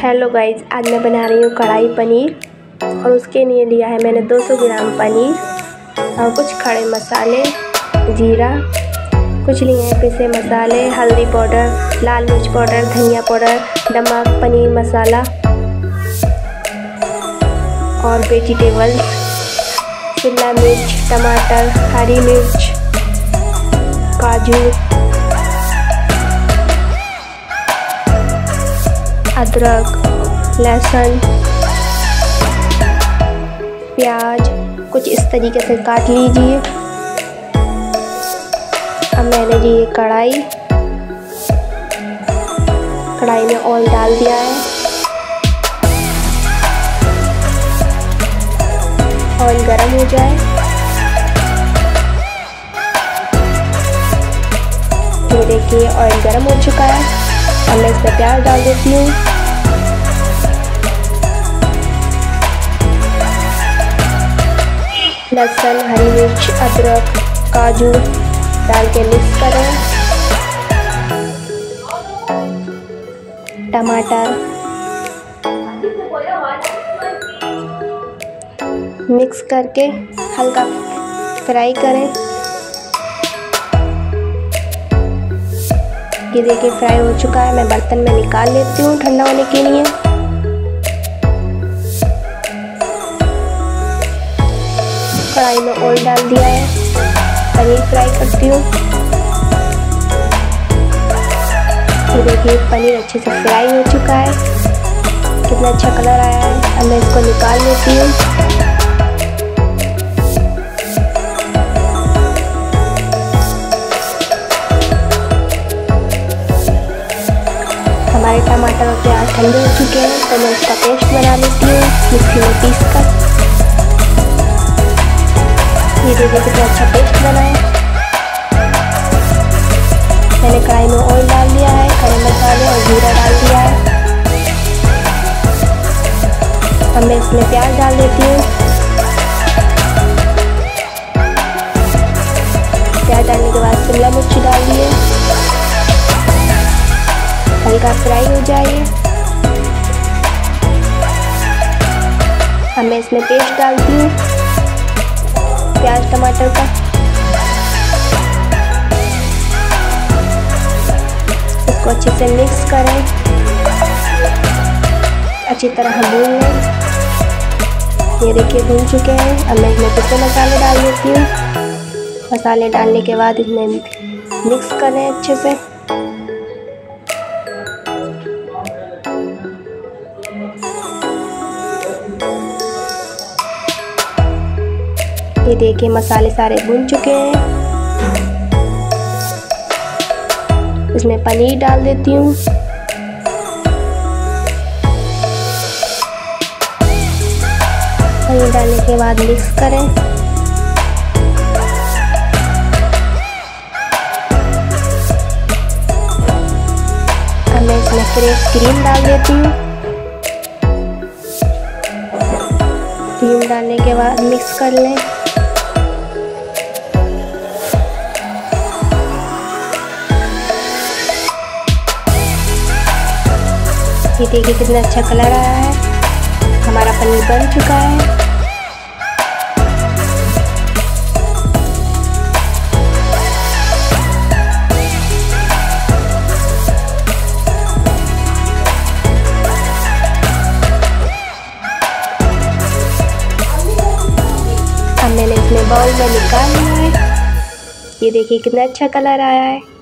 Hello guys आज मैं बना रही हूँ कढ़ाई पनीर और उसके लिए लिया है मैंने 200 ग्राम पनीर और कुछ खड़े मसाले, जीरा, कुछ लिए हैं पिसे मसाले, हल्दी पाउडर, लाल मिर्च पाउडर, धनिया पाउडर, नमक, पनीर मसाला और वेजिटेबल्स, शिमला मिर्च, टमाटर, हरी मिर्च, काजू अदरक, लहसुन, प्याज, कुछ इस तरीके से काट लीजिए। अब मैंने जी ये कढ़ाई कढ़ाई में ऑयल डाल दिया है। ऑयल गर्म हो जाए। ये देखिए, ऑयल गर्म हो चुका है। अब मैं इसमें प्याज डाल देती हूँ। लहसुन, हरी मिर्च, अदरक, काजू डाल के मिक्स करें। टमाटर। मिक्स करके हल्का फ्राई करें। ये देखिए फ्राई हो चुका है। मैं बर्तन में निकाल लेती हूँ ठंडा होने के लिए। ऑयल डाल दिया है। पनीर फ्राई करती हूँ। ये देखिए, पनीर अच्छे से फ्राई हो चुका है। कितना अच्छा कलर आया है। अब मैं इसको निकाल लेती हूँ। हमारे टमाटर और प्याज ठंडे हो चुके हैं तो मैं इसका पेस्ट बना लेती हूँ। मिक्सी में पीस कर। देखिए कितना अच्छा पेस्ट बना है मैंने कढ़ाई में ऑयल डाल दिया है खड़े मसाले और जीरा डाल दिया है अब मैं इसमें प्याज डाल देती हूँ प्याज डालने के बाद शिमला मिर्ची डाल दिए हल्का फ्राई हो जाए अब मैं इसमें पेस्ट डालती हूँ प्याज टमाटर का। इसको अच्छे से मिक्स करें। अच्छी तरह भून लें। ये देखिए भून चुके हैं। अब मैं इसमें कितने मसाले डाल देती हूँ। मसाले डालने के बाद इसमें मिक्स करें अच्छे से। ये देखिए मसाले सारे भून चुके हैं। इसमें पनीर डाल देती हूँ। पनीर डालने के बाद मिक्स करें। मैं इसमें फ्रेश क्रीम डाल देती हूँ। क्रीम डालने के बाद मिक्स कर लें। ये देखिए कितना अच्छा कलर आया है। हमारा पनीर बन चुका है। मैंने इसमें बाउल में निकाल लिया है। ये देखिए कितना अच्छा कलर आया है।